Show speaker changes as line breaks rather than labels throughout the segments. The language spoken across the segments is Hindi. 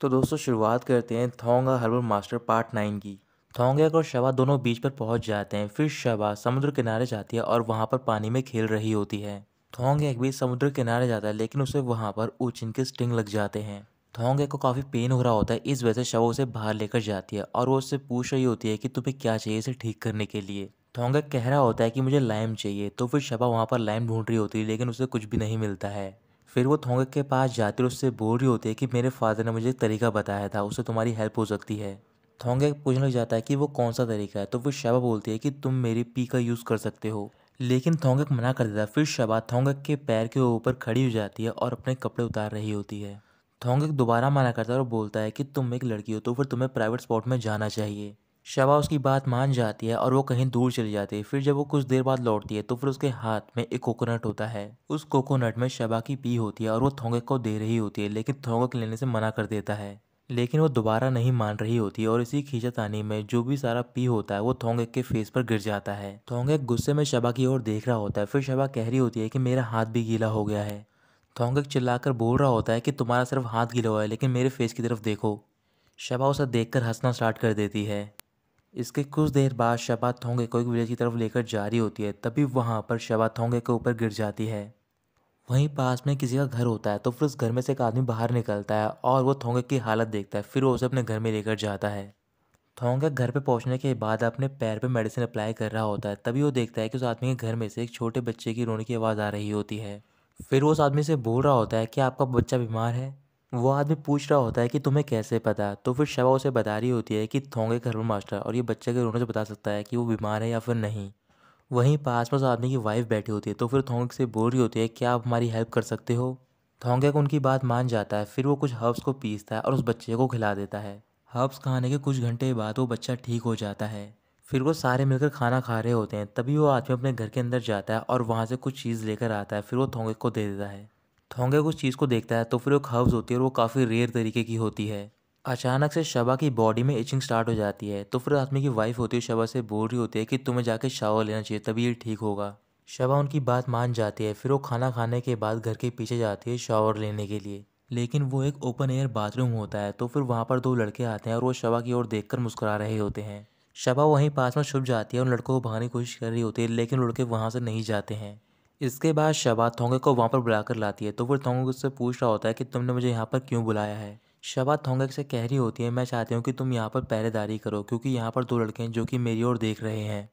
तो दोस्तों शुरुआत करते हैं थोंगा हर्बल मास्टर पार्ट नाइन की। थोंगेक और शबा दोनों बीच पर पहुँच जाते हैं। फिर शबा समुद्र किनारे जाती है और वहाँ पर पानी में खेल रही होती है। थोंगेक भी समुद्र किनारे जाता है, लेकिन उसे वहाँ पर उचिन के स्टिंग लग जाते हैं। थोंगे को काफ़ी पेन हो रहा होता है, इस वजह से शव उसे बाहर लेकर जाती है और वो उससे पूछ रही होती है कि तुम्हें क्या चाहिए इसे ठीक करने के लिए। थोंगे कह रहा होता है कि मुझे लाइम चाहिए तो फिर शबा वहाँ पर लाइम ढूंढ रही होती है, लेकिन उसे कुछ भी नहीं मिलता है। फिर वो थोंगे के पास जाती है उससे बोल रही होती है कि मेरे फादर ने मुझे एक तरीका बताया था, उससे तुम्हारी हेल्प हो सकती है। थोंगे पूछने लग जाता है कि वो कौन सा तरीका है तो फिर शबा बोलती है कि तुम मेरी पी का यूज़ कर सकते हो। लेकिन थोंगक मना कर देता है। फिर शबा थोंगक के पैर के ऊपर खड़ी हो जाती है और अपने कपड़े उतार रही होती है। थोंगिक दोबारा मना करता है और बोलता है कि तुम एक लड़की हो तो फिर तुम्हें प्राइवेट स्पॉट में जाना चाहिए। शबा उसकी बात मान जाती है और वो कहीं दूर चली जाती है। फिर जब वो कुछ देर बाद लौटती है तो फिर उसके हाथ में एक कोकोनट होता है। उस कोकोनट में शबा की पी होती है और वो थोंगक को दे रही होती है, लेकिन थोंगक लेने से मना कर देता है। लेकिन वो दोबारा नहीं मान रही होती और इसी खींचातानी में जो भी सारा पी होता है, वो थोंगक के फेस पर गिर जाता है। थोंगक गुस्से में शबा की ओर देख रहा होता है। फिर शबा कह रही होती है कि मेरा हाथ भी गीला हो गया है। थोंगक चिल्लाकर बोल रहा होता है कि तुम्हारा सिर्फ़ हाथ गीला हुआ है, लेकिन मेरे फेस की तरफ़ देखो। शबा उसे देखकर हंसना स्टार्ट कर देती है। इसके कुछ देर बाद शबा थोंगे को एक विलेज की तरफ़ लेकर जा रही होती है, तभी वहाँ पर शबा थोंगे के ऊपर गिर जाती है। वहीं पास में किसी का घर होता है तो फिर उस घर में से एक आदमी बाहर निकलता है और वो थोंगे की हालत देखता है, फिर वो उसे अपने घर में लेकर जाता है। थोंगे घर पे पहुँचने के बाद अपने पैर पे मेडिसिन अप्लाई कर रहा होता है, तभी वो देखता है कि उस आदमी के घर में से एक छोटे बच्चे की रोने की आवाज़ आ रही होती है। फिर वो उस आदमी से बोल रहा होता है कि आपका बच्चा बीमार है? वो आदमी पूछ रहा होता है कि तुम्हें कैसे पता? तो फिर शवा उसे बता रही होती है कि थोंगे घर मास्टर और ये बच्चे के रोने से बता सकता है कि वो बीमार है या फिर नहीं। वहीं पास में उस आदमी की वाइफ बैठी होती है तो फिर थोंगे से बोल रही होती है, क्या आप हमारी हेल्प कर सकते हो? थोंगे को उनकी बात मान जाता है, फिर वो कुछ हर्ब्स को पीसता है और उस बच्चे को खिला देता है। हर्ब्स खाने के कुछ घंटे बाद वो बच्चा ठीक हो जाता है। फिर वो सारे मिलकर खाना खा रहे होते हैं, तभी वो आदमी अपने घर के अंदर जाता है और वहाँ से कुछ चीज़ लेकर आता है, फिर वो थोंगे को दे देता है। थोंगे उस चीज़ को देखता है तो फिर वो खब्ज़ होती है और वो काफ़ी रेयर तरीके की होती है। अचानक से शबा की बॉडी में इचिंग स्टार्ट हो जाती है तो फिर आदमी की वाइफ होती है, शबा से बोल रही होती है कि तुम्हें जाके शावर लेना चाहिए, तभी ये ठीक होगा। शबा उनकी बात मान जाती है, फिर वो खाना खाने के बाद घर के पीछे जाती है शावर लेने के लिए। लेकिन वो एक ओपन एयर बाथरूम होता है तो फिर वहाँ पर दो लड़के आते हैं और वो शबा की ओर देखकर मुस्कुरा रहे होते हैं। शबा वहीं पास में छुप जाती है उन लड़कों को भागने की कोशिश कर रही होती है, लेकिन लड़के वहाँ से नहीं जाते हैं। इसके बाद शबा थोंगे को वहाँ पर बुलाकर लाती है। तो फिर थोंगे उससे पूछ रहा होता है कि तुमने मुझे यहाँ पर क्यों बुलाया है? शबा थोंगे से कह रही होती है, मैं चाहती हूँ कि तुम यहाँ पर पहरेदारी करो, क्योंकि यहाँ पर दो लड़के हैं जो कि मेरी ओर देख रहे हैं।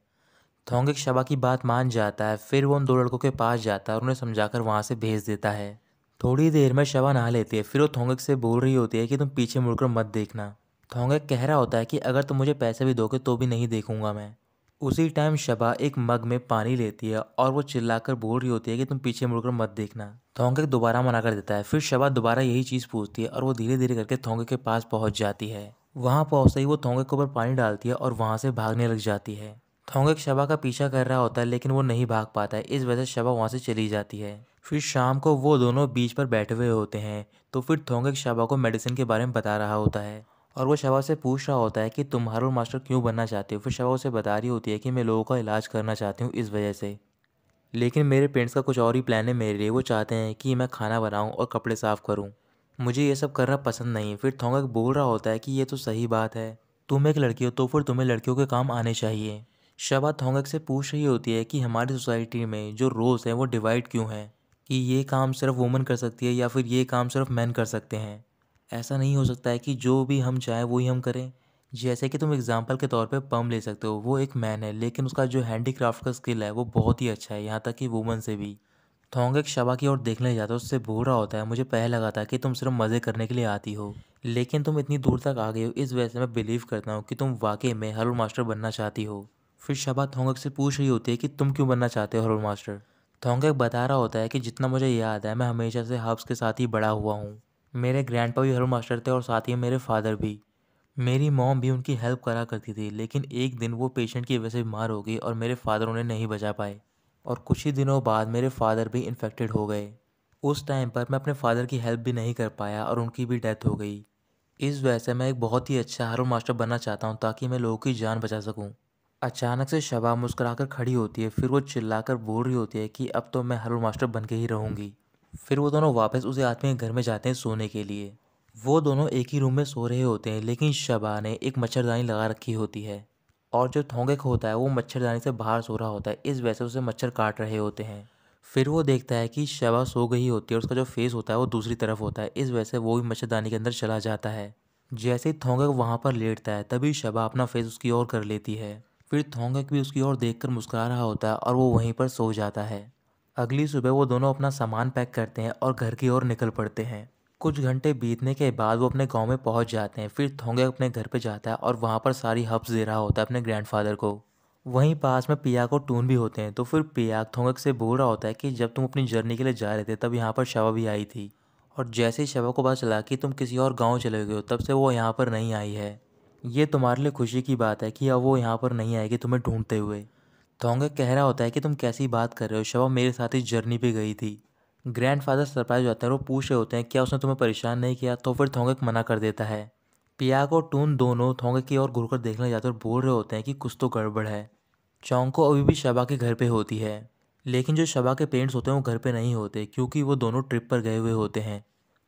थोंगे शबा की बात मान जाता है, फिर वो उन दो लड़कों के पास जाता है और उन्हें समझाकर वहाँ से भेज देता है। थोड़ी देर में शबा नहा लेती है, फिर वो थोंगक से बोल रही होती है कि तुम पीछे मुड़कर मत देखना। थोंगे कह रहा होता है कि अगर तुम मुझे पैसे भी दोगे तो भी नहीं देखूँगा मैं। उसी टाइम शबा एक मग में पानी लेती है और वो चिल्लाकर बोल रही होती है कि तुम पीछे मुड़कर मत देखना। थोंगे दोबारा मना कर देता है। फिर शबा दोबारा यही चीज़ पूछती है और वो धीरे धीरे करके थोंगे के पास पहुँच जाती है। वहाँ पहुँचते ही वो थोंगे के ऊपर पानी डालती है और वहाँ से भागने लग जाती है। थोंगे शबा का पीछा कर रहा होता है, लेकिन वो नहीं भाग पाता है। इस वजह से शबा वहाँ से चली जाती है। फिर शाम को वो दोनों बीच पर बैठे हुए होते हैं तो फिर थोंगे शबा को मेडिसिन के बारे में बता रहा होता है। और वो शवा से पूछ रहा होता है कि तुम हारून मास्टर क्यों बनना चाहते हो? फिर शवा उसे बता रही होती है कि मैं लोगों का इलाज करना चाहती हूँ इस वजह से। लेकिन मेरे पेरेंट्स का कुछ और ही प्लान है मेरे लिए। वो चाहते हैं कि मैं खाना बनाऊँ और कपड़े साफ़ करूँ। मुझे ये सब करना पसंद नहीं फिर थोंगक बोल रहा होता है कि ये तो सही बात है। तुम एक लड़की हो तो फिर तुम्हें लड़कियों के काम आने चाहिए। शबा थोंगक से पूछ रही होती है कि हमारी सोसाइटी में जो रोल्स हैं वो डिवाइड क्यों हैं? कि ये काम सिर्फ़ वुमन कर सकती है या फिर ये काम सिर्फ़ मैन कर सकते हैं? ऐसा नहीं हो सकता है कि जो भी हम चाहें वही हम करें। जैसे कि तुम एग्ज़ाम्पल के तौर पे पम ले सकते हो। वो एक मैन है, लेकिन उसका जो हैंडीक्राफ्ट का स्किल है, वो बहुत ही अच्छा है, यहाँ तक कि वुमन से भी। थोंग एक शबा की ओर देखने जाता है, उससे बोल रहा होता है। मुझे पहले लगा था कि तुम सिर्फ़ मज़े करने के लिए आती हो, लेकिन तुम इतनी दूर तक आ गई हो। इस वजह से मैं बिलीव करता हूँ कि तुम वाकई में हरोल मास्टर बनना चाहती हो। फिर शबा थोंगक से पूछ रही होती है कि तुम क्यों बनना चाहते हो हरोल मास्टर थोंगक बता रहा होता है कि जितना मुझे याद है, मैं हमेशा से हब्स के साथ ही बड़ा हुआ हूँ। मेरे ग्रैंड भी हर मास्टर थे और साथ ही मेरे फादर भी। मेरी मॉम भी उनकी हेल्प करा करती थी, लेकिन एक दिन वो पेशेंट की वजह से बीमार हो गई और मेरे फादर उन्हें नहीं बचा पाए। और कुछ ही दिनों बाद मेरे फादर भी इन्फेक्टेड हो गए। उस टाइम पर मैं अपने फादर की हेल्प भी नहीं कर पाया और उनकी भी डेथ हो गई। इस वजह से मैं एक बहुत ही अच्छा हर मास्टर बनना चाहता हूँ ताकि मैं लोगों की जान बचा सकूँ। अचानक से शबा मुस्कुराकर खड़ी होती है, फिर वो चिल्लाकर बोल रही होती है कि अब तो मैं हर मास्टर बन के ही रहूँगी। फिर वो दोनों वापस उसे आदमी के घर में जाते हैं सोने के लिए। वो दोनों एक ही रूम में सो रहे होते हैं, लेकिन शबा ने एक मच्छरदानी लगा रखी होती है। और जो थोंगेक होता है, वो मच्छरदानी से बाहर सो रहा होता है, इस वजह से उसे मच्छर काट रहे होते हैं। फिर वो देखता है कि शबा सो गई होती है और उसका जो फेस होता है, वो दूसरी तरफ़ होता है, इस वजह से वो भी मच्छरदानी के अंदर चला जाता है। जैसे ही थोंगक वहाँ पर लेटता है, तभी शबा अपना फेस उसकी ओर कर लेती है। फिर थोंगक भी उसकी ओर देखकर मुस्कुरा रहा होता है और वो वहीं पर सो जाता है। अगली सुबह वो दोनों अपना सामान पैक करते हैं और घर की ओर निकल पड़ते हैं। कुछ घंटे बीतने के बाद वो अपने गाँव में पहुँच जाते हैं, फिर थोंगे अपने घर पे जाता है और वहाँ पर सारी हब्स दे रहा होता है अपने ग्रैंडफादर को। वहीं पास में पियाक और टून भी होते हैं तो फिर पियाक थोंगक से बोल रहा होता है कि जब तुम अपनी जर्नी के लिए जा रहे थे, तब यहाँ पर शवा भी आई थी। और जैसे ही शवा को पता चला कि तुम किसी और गाँव चले गए हो, तब से वो यहाँ पर नहीं आई है। ये तुम्हारे लिए खुशी की बात है कि अब वो यहाँ पर नहीं आएगी तुम्हें ढूंढते हुए। थोंगक कह रहा होता है कि तुम कैसी बात कर रहे हो? शवा मेरे साथ ही जर्नी पे गई थी। ग्रैंडफादर सरप्राइज़ हो जाते हैं वो पूछ रहे होते हैं, क्या उसने तुम्हें परेशान नहीं किया? तो फिर थोंगक मना कर देता है। पियाक और टून दोनों थोंगक की ओर घुरकर देखने जाते हैं और बोल रहे होते हैं कि कुछ तो गड़बड़ है। चौंको अभी भी शबा के घर पे होती है। लेकिन जो शबा के पेरेंट्स होते हैं, वो घर पे नहीं होते, क्योंकि वो दोनों ट्रिप पर गए हुए होते हैं।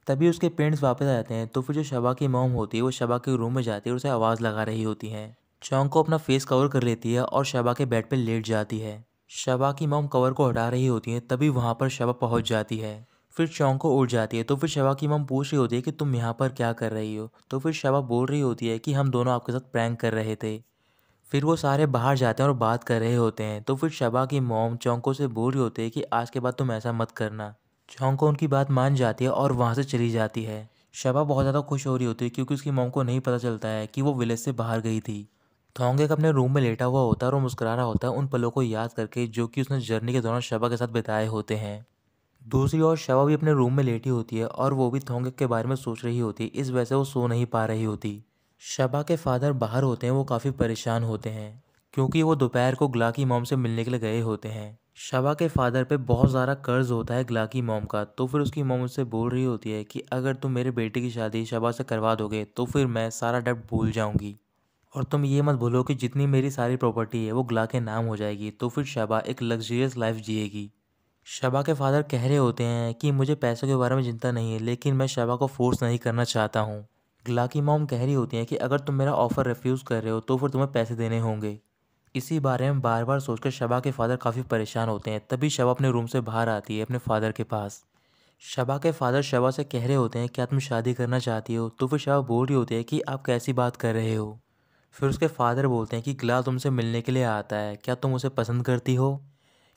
तभी उसके पेरेंट्स वापस आ जाते हैं तो फिर जो शबा की मॉम होती है, वो शबा के रूम में जाती है और उसे आवाज़ लगा रही होती है। चौंक को अपना फेस कवर कर लेती है और शबा के बेड पर लेट जाती है। शबा की मॉम कवर को हटा रही होती है, तभी वहाँ पर शबा पहुँच जाती है। फिर चौंक को उड़ जाती है तो फिर शबा की मॉम पूछ रही होती है कि तुम यहाँ पर क्या कर रही हो? तो फिर शबा बोल रही होती है कि हम दोनों आपके साथ प्रैंक कर रहे थे। फिर वो सारे बाहर जाते हैं और बात कर रहे होते हैं तो फिर शबा की मोम चौंको से बोल रही होती है कि आज के बाद तुम ऐसा मत करना। चौंको उनकी बात मान जाती है और वहाँ से चली जाती है। शबा बहुत ज़्यादा खुश हो रही होती है क्योंकि उसकी मोम को नहीं पता चलता है कि वो विलेज से बाहर गई थी। थोंगेक अपने रूम में लेटा हुआ होता है और मुस्कुरा रहा होता है उन पलों को याद करके जो कि उसने जर्नी के दौरान शबा के साथ बिताए होते हैं। दूसरी ओर शबा भी अपने रूम में लेटी होती है और वो भी थोंगेक के बारे में सोच रही होती है इस वजह से वो सो नहीं पा रही होती। शबा के फादर बाहर होते हैं, वो काफ़ी परेशान होते हैं, क्योंकि वो दोपहर को ग्ला की मोम से मिलने के लिए गए होते हैं। शबा के फादर पे बहुत ज़्यादा कर्ज होता है ग्ला की मोम का तो फिर उसकी मोम उससे बोल रही होती है कि, अगर तुम मेरे बेटे की शादी शबा से करवा दोगे तो फिर मैं सारा डब भूल जाऊँगी। और तुम ये मत भूलो कि जितनी मेरी सारी प्रॉपर्टी है, वो ग्ला के नाम हो जाएगी तो फिर शबा एक लग्जरियस लाइफ जिएगी। शबा के फादर कह रहे होते हैं कि मुझे पैसों के बारे में चिंता नहीं है, लेकिन मैं शबा को फोर्स नहीं करना चाहता हूँ। ग्ला की मॉम कह रही होती हैं कि अगर तुम मेरा ऑफ़र रिफ्यूज़ कर रहे हो तो फिर तुम्हें पैसे देने होंगे। इसी बारे में बार बार सोचकर शबा के फादर काफ़ी परेशान होते हैं। तभी शबा अपने रूम से बाहर आती है, अपने फादर के पास। शबा के फादर शबा से कह रहे होते हैं, क्या तुम शादी करना चाहती हो? तो फिर शबा बोल रही होती है कि, आप कैसी बात कर रहे हो? फिर उसके फादर बोलते हैं कि ग्ला तुमसे मिलने के लिए आता है, क्या तुम उसे पसंद करती हो?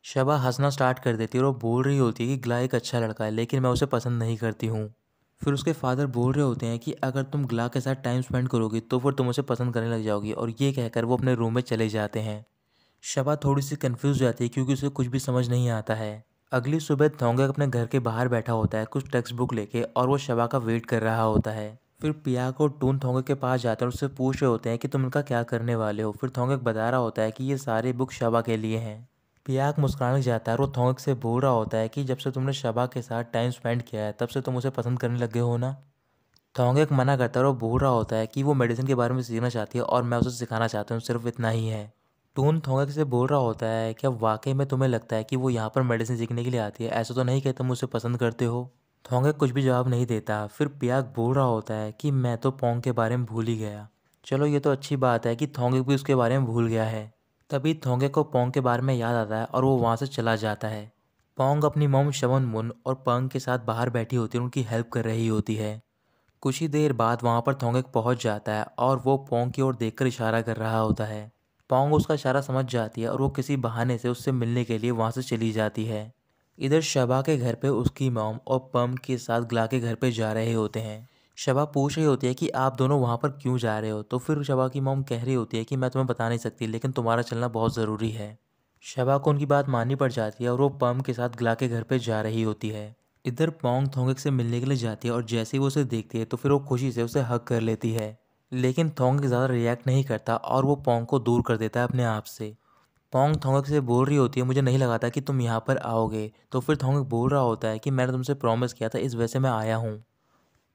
शबा हंसना स्टार्ट कर देती है और वो बोल रही होती है कि ग्ला एक अच्छा लड़का है, लेकिन मैं उसे पसंद नहीं करती हूँ। फिर उसके फादर बोल रहे होते हैं कि अगर तुम ग्ला के साथ टाइम स्पेंड करोगी तो फिर तुम उसे पसंद करने लग जाओगी और ये कहकर वो अपने रूम में चले जाते हैं। शबा थोड़ी सी कन्फ्यूज़ हो जाती है क्योंकि उसे कुछ भी समझ नहीं आता है। अगली सुबह थोंगे अपने घर के बाहर बैठा होता है, कुछ टेक्स्ट बुक लेके और वो शबा का वेट कर रहा होता है। फिर पिया को टून थोंगे के पास जाते हैं और उससे पूछ रहे होते हैं कि तुम इनका क्या करने वाले हो? फिर थोंगे बता रहा होता है कि ये सारे बुक शबा के लिए हैं। पियाक मुस्कुराने जाता है और वो थोंग से बोल रहा होता है कि जब से तुमने शबा के साथ टाइम स्पेंड किया है, तब से तुम उसे पसंद करने लगे हो ना? थोंगेक मना करता है और बोल रहा होता है कि वो मेडिसिन के बारे में सीखना चाहती है और मैं उसे सिखाना चाहता हूँ, सिर्फ़ इतना ही है। टून थोंगेक से बोल रहा होता है कि अब वाकई में तुम्हें लगता है कि वो यहाँ पर मेडिसिन सीखने के लिए आती है? ऐसा तो नहीं कि तुम उसे पसंद करते हो। थोंगेक कुछ भी जवाब नहीं देता। फिर पियाक बोल रहा होता है कि मैं तो पोंग के बारे में भूल ही गया। चलो ये तो अच्छी बात है कि थोंगे भी उसके बारे में भूल गया है। तभी थोंगे को पोंग के बारे में याद आता है और वो वहाँ से चला जाता है। पोंग अपनी मोम शवन मुन और पंग के साथ बाहर बैठी होती है उनकी हेल्प कर रही होती है। कुछ ही देर बाद वहाँ पर थोंगे पहुँच जाता है और वो पोंग की ओर देखकर इशारा कर रहा होता है। पोंग उसका इशारा समझ जाती है और वो किसी बहाने से उससे मिलने के लिए वहाँ से चली जाती है। इधर शबा के घर पे उसकी मोम और पम के साथ ग्ला के घर पे जा रहे होते हैं। शबा पूछ रही होती है कि आप दोनों वहाँ पर क्यों जा रहे हो? तो फिर शबा की मोम कह रही होती है कि मैं तुम्हें बता नहीं सकती, लेकिन तुम्हारा चलना बहुत ज़रूरी है। शबा को उनकी बात माननी पड़ जाती है और वो पम के साथ ग्ला के घर पर जा रही होती है। इधर पोंग थोंगिक से मिलने के लिए जाती है और जैसे ही वो उसे देखती है तो फिर वो खुशी से उसे हक कर लेती है। लेकिन थोंगिक ज़्यादा रिएक्ट नहीं करता और वो पोंग को दूर कर देता है अपने आप से। पोंग थोंगक से बोल रही होती है, मुझे नहीं लगा था कि तुम यहाँ पर आओगे। तो फिर थोंगक बोल रहा होता है कि मैंने तुमसे प्रॉमिस किया था, इस वजह से मैं आया हूँ।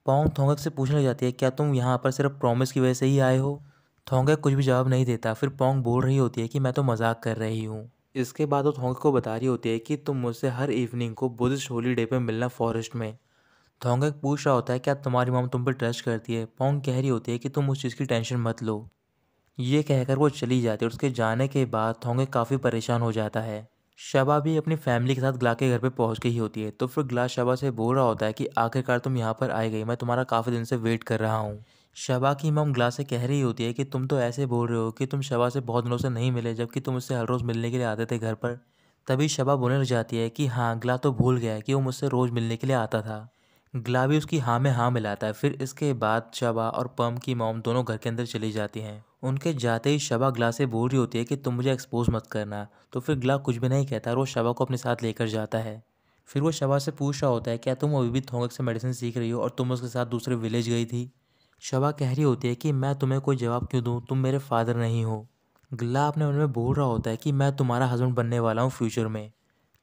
पोंग थोंगक से पूछने जाती है, क्या तुम यहाँ पर सिर्फ़ प्रॉमिस की वजह से ही आए हो? थोंगक कुछ भी जवाब नहीं देता। फिर पोंग बोल रही होती है कि मैं तो मज़ाक कर रही हूँ। इसके बाद वो थोंगक को बता रही होती है कि तुम मुझसे हर इवनिंग को बुद्धिस्ट होलीडे पर मिलना फॉरेस्ट में। थोंगक पूछ रहा होता है, क्या तुम्हारी मॉम तुम पर ट्रस्ट करती है? पोंग कह रही होती है कि तुम उस चीज़ की टेंशन मत लो। ये कहकर वो चली जाती है उसके जाने के बाद थोंगक काफ़ी परेशान हो जाता है। शबा भी अपनी फैमिली के साथ ग्ला के घर पे पहुँच गई होती है। तो फिर ग्ला शबा से बोल रहा होता है कि आखिरकार तुम यहाँ पर आई गई, मैं तुम्हारा काफ़ी दिन से वेट कर रहा हूँ। शबा की मम ग्ला से कह रही होती है कि तुम तो ऐसे बोल रहे हो कि तुम शबा से बहुत दिनों से नहीं मिले, जबकि तुम उससे हर रोज़ मिलने के लिए आते थे घर पर। तभी शबा बोलने लग जाती है कि हाँ ग्ला तो भूल गया है कि वो मुझसे रोज़ मिलने के लिए आता था। ग्ला भी उसकी हाँ में हाँ मिलाता है। फिर इसके बाद शबा और पम की मॉम दोनों घर के अंदर चली जाती हैं। उनके जाते ही शबा ग्ला से बोल रही होती है कि तुम मुझे एक्सपोज मत करना। तो फिर ग्ला कुछ भी नहीं कहता और वो शबा को अपने साथ लेकर जाता है। फिर वो शबा से पूछ रहा होता है, क्या तुम अभी भी थोंगक से मेडिसिन सीख रही हो और तुम उसके साथ दूसरे विलेज गई थी? शबा कह रही होती है कि, मैं तुम्हें कोई जवाब क्यों दूँ? तुम मेरे फादर नहीं हो। गिल्ला अपने मन में बोल रहा होता है कि, मैं तुम्हारा हस्बैंड बनने वाला हूँ फ्यूचर में।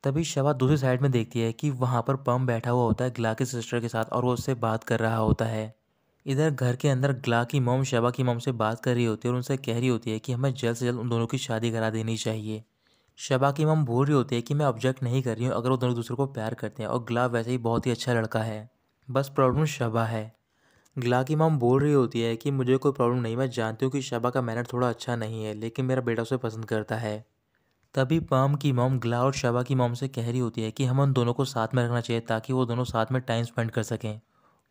तभी शबा दूसरी साइड में देखती है कि वहाँ पर पम बैठा हुआ होता है ग्ला के सिस्टर के साथ और वो उससे बात कर रहा होता है। इधर घर के अंदर ग्ला की मोम, शबा की मोम से बात कर रही होती है और उनसे कह रही होती है कि हमें जल्द से जल्द उन दोनों की शादी करा देनी चाहिए। शबा की मम बोल रही होती है कि मैं ऑब्जेक्ट नहीं कर रही हूँ, अगर वो दोनों दूसरे को प्यार करते हैं और ग्ला वैसे ही बहुत ही अच्छा लड़का है। बस प्रॉब्लम शबा है। ग्ला की मम बोल रही होती है कि मुझे कोई प्रॉब्लम नहीं, मैं जानती हूँ कि शबा का मैनर थोड़ा अच्छा नहीं है, लेकिन मेरा बेटा उसे पसंद करता है। तभी पम की मम, ग्ला और शबा की मम से कह रही होती है कि हम उन दोनों को साथ में रखना चाहिए ताकि वो दोनों साथ में टाइम स्पेंड कर सकें।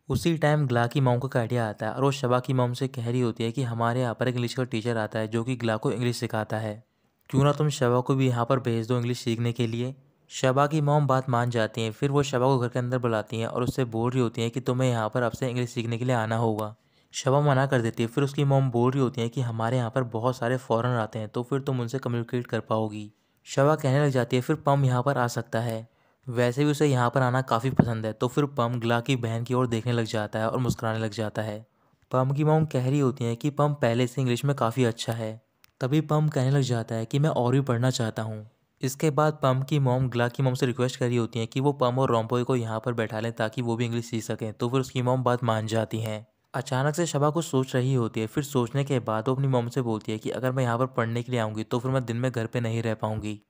उसी टाइम ग्ला की मॉम का आइडिया आता है और वो शबा की मॉम से कह रही होती है कि हमारे यहाँ पर इंग्लिश का टीचर आता है जो कि ग्ला को इंग्लिश सिखाता है। क्यों ना तुम शबा को भी यहाँ पर भेज दो इंग्लिश सीखने के लिए? शबा की मॉम बात मान जाती हैं, फिर वो शबा को घर के अंदर बुलाती हैं और उससे बोल रही होती हैं कि तुम्हें यहाँ पर अब से इंग्लिश सीखने के लिए आना होगा। शबा मना कर देती है, फिर उसकी मॉम बोल रही होती है कि हमारे यहाँ पर बहुत सारे फ़ॉरनर आते हैं तो फिर तुम उनसे कम्युनिकेट कर पाओगी। शबा कहने लग जाती है, फिर पम यहाँ पर आ सकता है। वैसे भी उसे यहाँ पर आना काफ़ी पसंद है तो फिर पम ग्ला की बहन की ओर देखने लग जाता है और मुस्कुराने लग जाता है। पम की मॉम कह रही होती हैं कि पम पहले से इंग्लिश में काफ़ी अच्छा है। तभी पम कहने लग जाता है कि मैं और भी पढ़ना चाहता हूँ। इसके बाद पम की मोम ग्ला की मॉम से रिक्वेस्ट करी होती हैं कि वो पम और रोम्पोई को यहाँ पर बैठा लें ताकि वो भी इंग्लिश सीख सकें तो फिर उसकी मोम बात मान जाती हैं। अचानक से शबा कुछ सोच रही होती है, फिर सोचने के बाद वो अपनी मोम से बोलती है कि अगर मैं यहाँ पर पढ़ने के लिए आऊँगी तो फिर मैं दिन में घर पर नहीं रह पाऊँगी।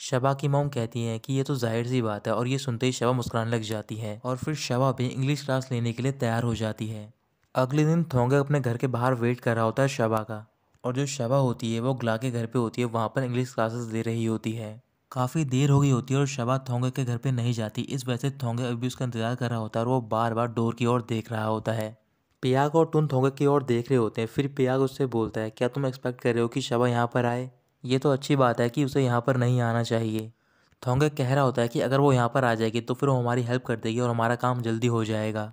शबा की मॉम कहती हैं कि ये तो ज़ाहिर सी बात है और ये सुनते ही शबा मुस्कुराने लग जाती है और फिर शबा भी इंग्लिश क्लास लेने के लिए तैयार हो जाती है। अगले दिन थोंगे अपने घर के बाहर वेट कर रहा होता है शबा का और जो शबा होती है वो ग्ला के घर पे होती है, वहाँ पर इंग्लिश क्लासेस दे रही होती है। काफ़ी देर हो गई होती है और शबा थोंगे के घर पे नहीं जाती। इस वजह से थोंगे अभी उसका इंतज़ार कर रहा होता है और वो बार बार डोर की ओर देख रहा होता है। पियाग और टून थोंगे की ओर देख रहे होते हैं, फिर पियाग उससे बोलता है, क्या तुम एक्सपेक्ट कर रहे हो कि शबा यहाँ पर आए? ये तो अच्छी बात है कि उसे यहाँ पर नहीं आना चाहिए। थोंगे कह रहा होता है कि अगर वो यहाँ पर आ जाएगी तो फिर वो हमारी हेल्प कर देगी और हमारा काम जल्दी हो जाएगा।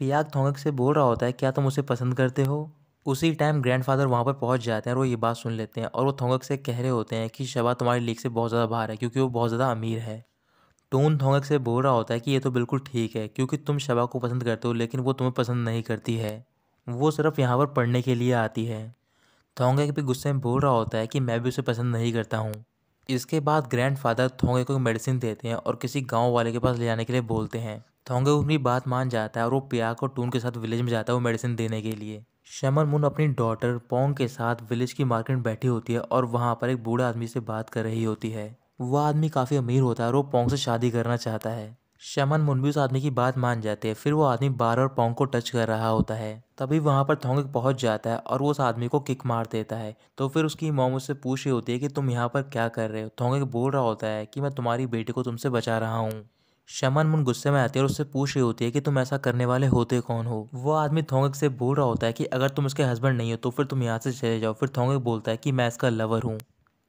पियाग थोंगक से बोल रहा होता है, क्या तुम उसे पसंद करते हो? उसी टाइम ग्रैंडफादर वहाँ पर पहुँच जाते हैं और वो ये बात सुन लेते हैं और वो थोंगक से कह रहे होते हैं कि, शबा, तुम्हारी लीक से बहुत ज़्यादा बाहर है क्योंकि वो बहुत ज़्यादा अमीर है। टोन थोंगक से बोल रहा होता है कि, ये तो बिल्कुल ठीक है क्योंकि तुम शबा को पसंद करते हो लेकिन वो तुम्हें पसंद नहीं करती है। वो सिर्फ़ यहाँ पर पढ़ने के लिए आती है। थोंगे भी गुस्से में बोल रहा होता है कि मैं भी उसे पसंद नहीं करता हूँ। इसके बाद ग्रैंड फादर थोंगे को मेडिसिन देते हैं और किसी गाँव वाले के पास ले जाने के लिए बोलते हैं। थोंगे उनकी बात मान जाता है और वो पियाक और टून के साथ विलेज में जाता है वो मेडिसिन देने के लिए। शमन मुन अपनी डॉटर पोंग के साथ विलेज की मार्केट में बैठी होती है और वहाँ पर एक बूढ़ा आदमी से बात कर रही होती है। वह आदमी काफ़ी अमीर होता है और वो पोंग से शादी करना चाहता है। शमन मुन भी उस आदमी की बात मान जाते हैं। फिर वो आदमी बार बार पोंग को टच कर रहा होता है। तभी वहाँ पर थोंग पहुँच जाता है और वो उस आदमी को किक मार देता है। तो फिर उसकी मोम उससे पूछ रही होती है कि तुम यहाँ पर क्या कर रहे हो? थोंग बोल रहा होता है कि मैं तुम्हारी बेटी को तुमसे बचा रहा हूँ। शमन मुन गुस्से में आती है और उससे पूछ रही होती है कि तुम ऐसा करने वाले होते कौन हो? वो आदमी थोंगक से बोल रहा होता है कि अगर तुम उसके हस्बैंड नहीं हो तो फिर तुम यहाँ से चले जाओ। फिर थोंगक बोलता है कि मैं इसका लवर हूँ।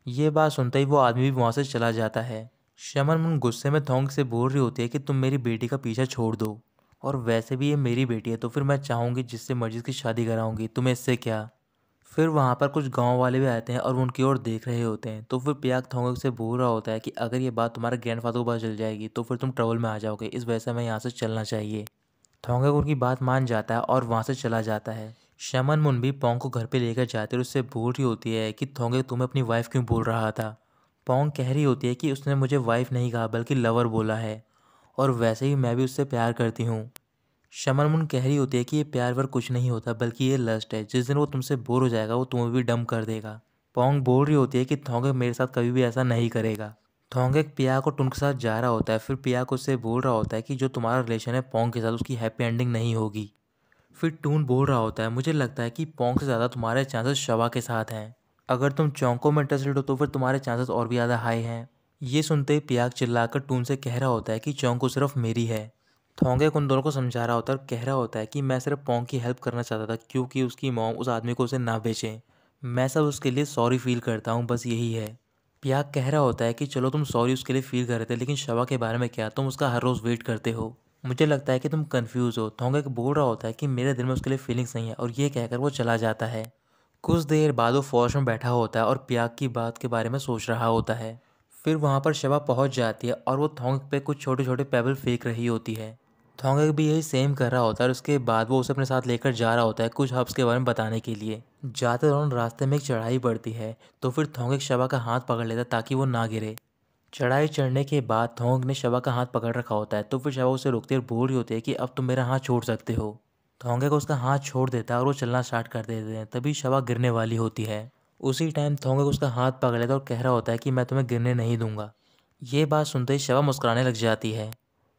ये बात सुनते ही वो आदमी भी वहाँ से चला जाता है। शमन मुन गुस्से में थोंग से बोल रही होती है कि तुम मेरी बेटी का पीछा छोड़ दो। और वैसे भी ये मेरी बेटी है तो फिर मैं चाहूँगी जिससे मर्ज़ी की शादी कराऊँगी, तुम्हें इससे क्या? फिर वहाँ पर कुछ गाँव वाले भी आते हैं और उनकी ओर देख रहे होते हैं। तो फिर प्याग थोंगक से बोल रहा होता है कि अगर ये बात तुम्हारे ग्रैंड फादर को पता चल जाएगी तो फिर तुम ट्रबल में आ जाओगे। इस वजह से हमें यहाँ से चलना चाहिए। थोंगक उनकी बात मान जाता है और वहाँ से चला जाता है। शमन मुन भी पोंग को घर पे लेकर जाते और उससे बोल रही होती है कि थोंगे तुम्हें अपनी वाइफ क्यों बोल रहा था? पोंग कह रही होती है कि उसने मुझे वाइफ नहीं कहा, बल्कि लवर बोला है, और वैसे ही मैं भी उससे प्यार करती हूँ। शमन मुन कह रही होती है कि ये प्यार वर कुछ नहीं होता, बल्कि ये लस्ट है। जिस दिन वो तुमसे बोर हो जाएगा, वो तुम्हें भी डम कर देगा। पोंग बोल रही होती है कि थोंगे मेरे साथ कभी भी ऐसा नहीं करेगा। थोंगेक पिया को टून के साथ जा रहा होता है, फिर पिया को उससे बोल रहा होता है कि जो तुम्हारा रिलेशन है, पोंग के साथ उसकी हैप्पी एंडिंग नहीं होगी। फिर टून बोल रहा होता है, मुझे लगता है कि पोंग से ज़्यादा तुम्हारे चांसेस शवा के साथ हैं। अगर तुम चौंकों में इंटरेस्टेड हो तो फिर तुम्हारे चांसेस और भी ज़्यादा हाई हैं। ये सुनते ही पियाक चिल्लाकर टून से कह रहा होता है कि चौंको सिर्फ़ मेरी है। थोंगे उन दोनों को समझा रहा होता है और कह रहा होता है कि मैं सिर्फ़ पोंग की हेल्प करना चाहता था क्योंकि उसकी मॉम उस आदमी को उसे ना बेचें। मैं सब उसके लिए सॉरी फील करता हूँ, बस यही है। पियाक कह रहा होता है कि चलो तुम सॉरी उसके लिए फील कर रहे थे, लेकिन शवा के बारे में क्या? तुम उसका हर रोज़ वेट करते हो। मुझे लगता है कि तुम कन्फ्यूज़ हो। थोंगे बोल रहा होता है कि मेरे दिल में उसके लिए फीलिंग्स नहीं है और ये कहकर वो चला जाता है। कुछ देर बाद वो फौज में बैठा होता है और प्याग की बात के बारे में सोच रहा होता है। फिर वहाँ पर शबा पहुँच जाती है और वो थोंग पे कुछ छोटे छोटे पेबल फेंक रही होती है। थोंगे भी यही सेम कर रहा होता है और उसके बाद वो उसे अपने साथ लेकर जा रहा होता है कुछ हब्स के बारे में बताने के लिए। जाते दौरान रास्ते में एक चढ़ाई बढ़ती है तो फिर थोंग शबा का हाथ पकड़ लेता ताकि वो ना गिरे। चढ़ाई चढ़ने के बाद थोंग ने शबा का हाथ पकड़ रखा होता है तो फिर शबा उसे रुकती और बोल रही होती है कि अब तुम मेरा हाथ छोड़ सकते हो। थोंगे को उसका हाथ छोड़ देता है और वो चलना स्टार्ट कर देते हैं, तभी शवा गिरने वाली होती है। उसी टाइम थोंगे को उसका हाथ पकड़ लेता है और कह रहा होता है कि मैं तुम्हें गिरने नहीं दूँगा। ये बात सुनते ही शवा मुस्कुराने लग जाती है।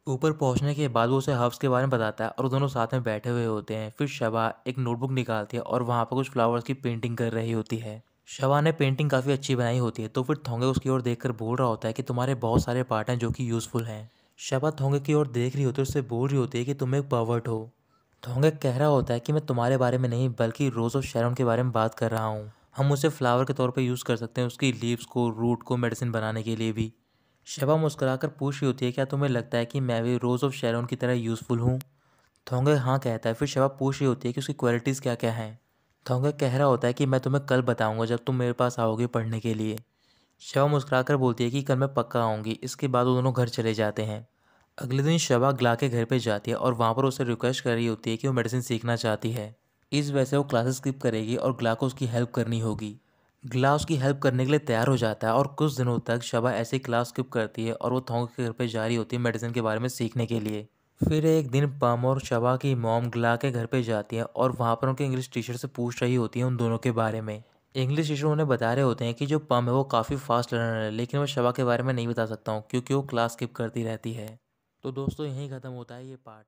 ऊपर पहुँचने के बाद वो उसे हब्स के बारे में बताता है और दोनों साथ में बैठे हुए होते हैं। फिर शबा एक नोटबुक निकालती है और वहाँ पर कुछ फ्लावर्स की पेंटिंग कर रही होती है। शबा ने पेंटिंग काफ़ी अच्छी बनाई होती है तो फिर थोंगे उसकी ओर देखकर बोल रहा होता है कि तुम्हारे बहुत सारे पार्ट हैं जो कि यूज़फुल हैं। शबा थोंगे की ओर देख रही होती है, उससे बोल रही होती है कि तुम एक पर्वर्ट हो। थोंगे कह रहा होता है कि मैं तुम्हारे बारे में नहीं, बल्कि रोज़ ऑफ़ शेरोन के बारे में बात कर रहा हूँ। हम उसे फ्लावर के तौर पर यूज़ कर सकते हैं, उसकी लीव्स को रूट को मेडिसिन बनाने के लिए भी। शबा मुस्कुराकर पूछ रही होती है, क्या तुम्हें लगता है कि मैं भी रोज़ ऑफ़ शेरोन की तरह यूज़फुल हूँ? थोंगे हाँ कहता है। फिर शबा पूछ रही होती है कि उसकी क्वालिटीज़ क्या क्या हैं? थोंगे, कह रहा होता है कि मैं तुम्हें कल बताऊँगा जब तुम मेरे पास आओगे पढ़ने के लिए। शबा मुस्कुराकर बोलती है कि कल मैं पक्का आऊँगी, इसके बाद वो दोनों घर चले जाते हैं। अगले दिन शबा ग्ला के घर पे जाती है और वहाँ पर उसे रिक्वेस्ट कर रही होती है कि वो मेडिसिन सीखना चाहती है। इस वजह से वो क्लासेस स्किप करेगी और ग्ला को उसकी हेल्प करनी होगी। ग्लास उसकी हेल्प करने के लिए तैयार हो जाता है और कुछ दिनों तक शबा ऐसी क्लास स्किप करती है और वो थोंग के घर पर जा रही होती है मेडिसिन के बारे में सीखने के लिए। फिर एक दिन पम और शबा की मॉम ग्ला के घर पे जाती है और वहाँ पर उनके इंग्लिश टीचर से पूछ रही होती है उन दोनों के बारे में। इंग्लिश टीचर उन्हें बता रहे होते हैं कि जो पम है वो काफ़ी फास्ट लर्नर है, लेकिन मैं शबा के बारे में नहीं बता सकता हूँ क्योंकि वो क्लास स्किप करती रहती है। तो दोस्तों यहीं ख़त्म होता है ये पार्ट